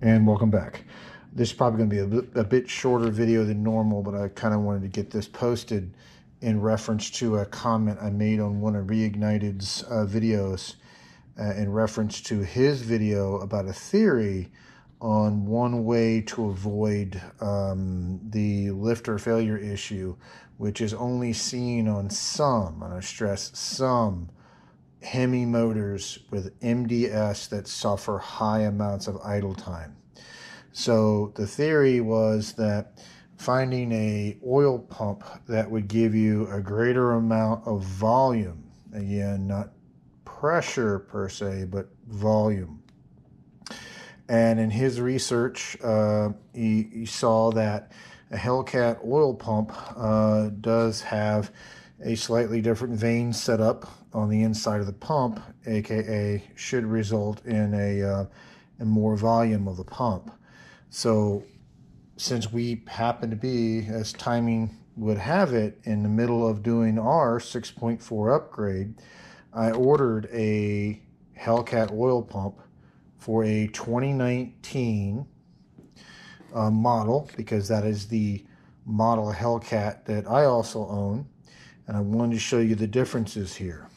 and welcome back. This is probably going to be a bit, shorter video than normal, but I kind of wanted to get this posted in reference to a comment I made on one of Reignited's uh, videos uh, in reference to his video about a theory on one way to avoid um, the lifter failure issue, which is only seen on some, and I stress some, Hemi motors with MDS that suffer high amounts of idle time. So the theory was that finding a oil pump that would give you a greater amount of volume, again, not pressure per se, but volume. And in his research, uh, he, he, saw that a Hellcat oil pump uh, does have a slightly different vane setup on the inside of the pump, aka should result in a, uh, more volume of the pump. So since we happen to be, as timing would have it, in the middle of doing our 6.4 upgrade, I ordered a Hellcat oil pump for a 2019 uh, model because that is the model Hellcat that I also own and I wanted to show you the differences here.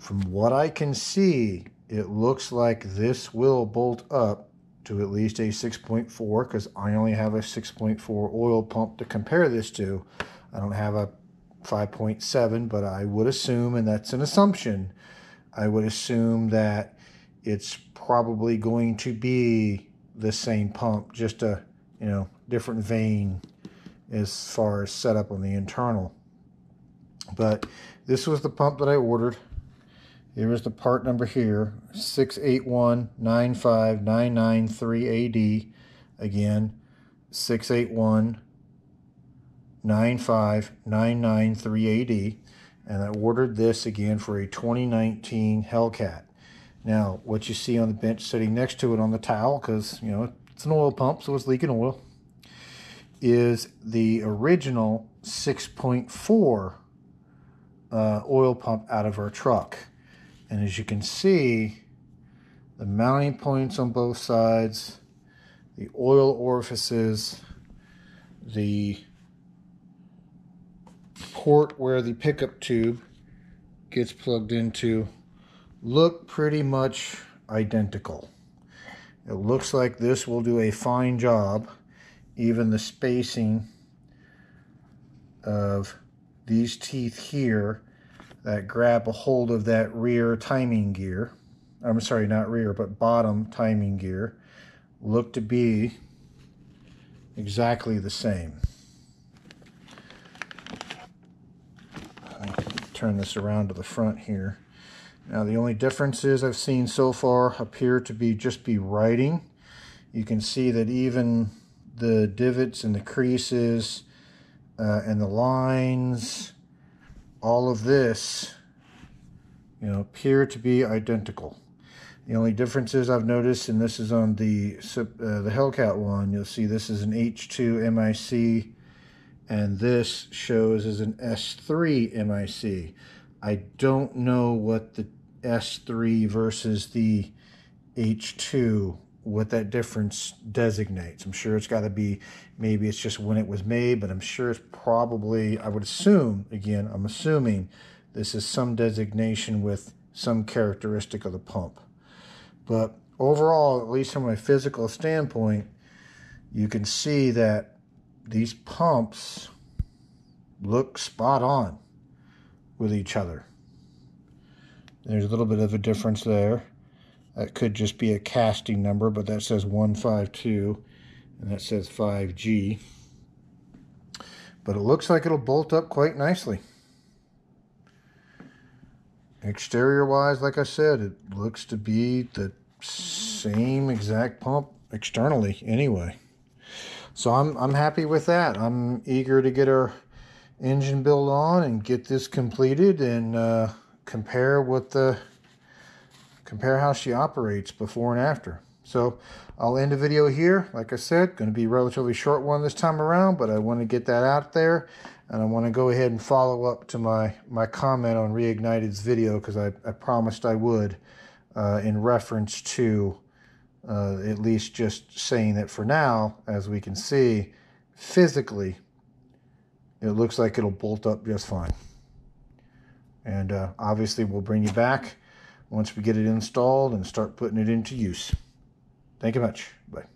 From what I can see, it looks like this will bolt up to at least a 6.4 because I only have a 6.4 oil pump to compare this to. I don't have a 5.7, but I would assume, and that's an assumption, I would assume that it's probably going to be the same pump, just a you know different vane as far as setup on the internal. But this was the pump that I ordered. Here is the part number here, 681-95993AD. Again, 681-95993AD. And I ordered this again for a 2019 Hellcat. Now, what you see on the bench sitting next to it on the towel, because, you know, it's an oil pump, so it's leaking oil, is the original 6.4 uh, oil pump out of our truck. And as you can see, the mounting points on both sides, the oil orifices, the port where the pickup tube gets plugged into look pretty much identical. It looks like this will do a fine job. Even the spacing of these teeth here that grab a hold of that rear timing gear. I'm sorry, not rear, but bottom timing gear look to be exactly the same. turn this around to the front here. Now the only differences I've seen so far appear to be just be writing. You can see that even the divots and the creases uh, and the lines, all of this, you know, appear to be identical. The only differences I've noticed, and this is on the uh, the Hellcat one, you'll see this is an H2 MIC, and this shows as an S3 MIC. I don't know what the S3 versus the H2 what that difference designates. I'm sure it's got to be, maybe it's just when it was made, but I'm sure it's probably, I would assume, again, I'm assuming this is some designation with some characteristic of the pump. But overall, at least from a physical standpoint, you can see that these pumps look spot on with each other. There's a little bit of a difference there. That could just be a casting number, but that says 152 and that says 5G. But it looks like it'll bolt up quite nicely. Exterior wise, like I said, it looks to be the same exact pump externally anyway. So I'm, I'm happy with that. I'm eager to get our engine build on and get this completed and uh, compare what the compare how she operates before and after. So I'll end the video here. Like I said, going to be a relatively short one this time around, but I want to get that out there. And I want to go ahead and follow up to my, my comment on Reignited's video because I, I promised I would uh, in reference to uh, at least just saying that for now, as we can see, physically, it looks like it'll bolt up just fine. And uh, obviously we'll bring you back once we get it installed and start putting it into use. Thank you much. Bye.